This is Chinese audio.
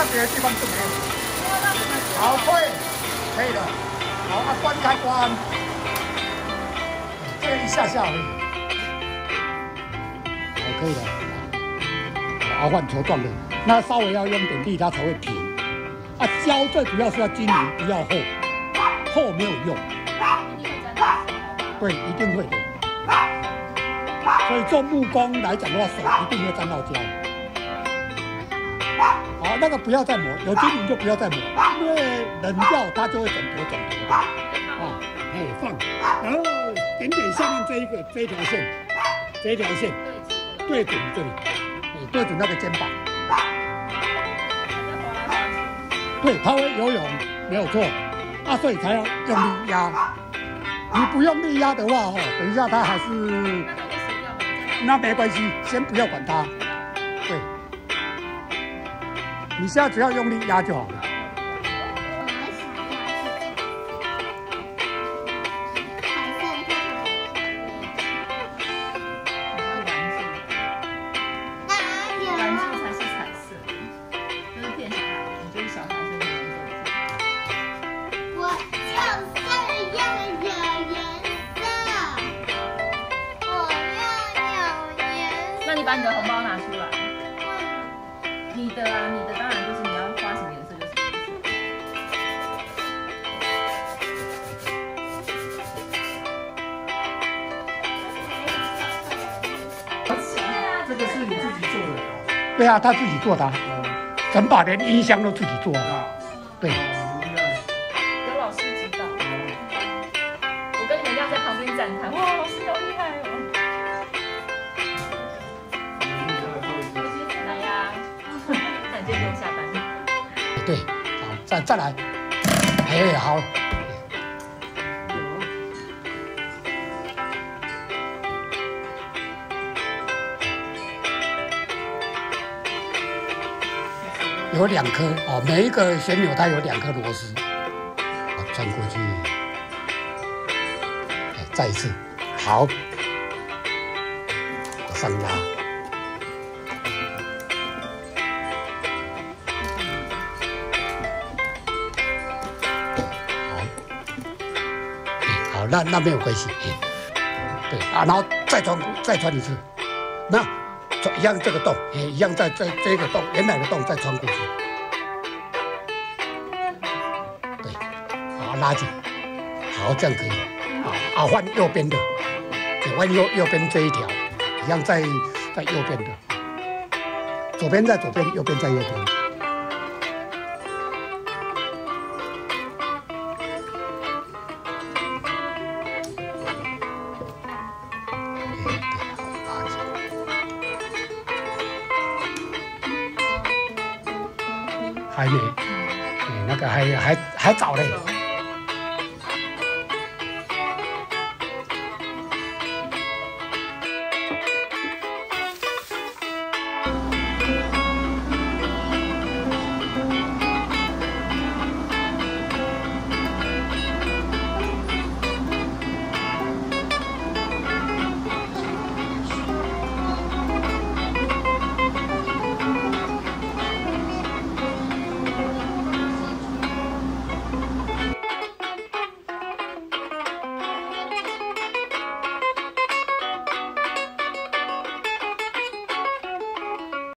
在别的地方就没有。好，退，可以了。好，啊，关开关，这一下下而已。好，可以了。好，换球状的，那稍微要用点力，它才会平。啊，胶最主要是要均匀，不要厚，厚没有用。对，一定会的。所以做木工来讲的话，手一定会沾到胶。好，那个不要再磨，有均匀就不要再磨，因为冷掉它就会整坨整坨的。啊，哎，放，然后点点下面这一个这一条线，这一条线对准这里，哎，对准那个肩膀。对，它会游泳，没有错。啊，所以才要用力压。你不用力压的话，哦，等一下它还是，那没关系，先不要管它。你现在只要用力压就好了。把你的红包拿出来。你的啊，你的当然对啊，他自己做的，整把连音箱都自己做啊。对。有老师指导。我跟你们一样在旁边赞叹，哇，老师好厉害哦。对，好，再再来，哎，好，有两颗哦，每一个旋钮它有两颗螺丝，好，转过去，再一次，好，往上拉。那那没有关系，对。啊，然后再穿再穿一次，那一样这个洞，一样在在这个洞原来的洞再穿过去，对，好拉紧，好这样可以，好啊换右边的，换右右边这一条，一样在在右边的，左边在左边，右边在右边。还没，那个还还还早嘞。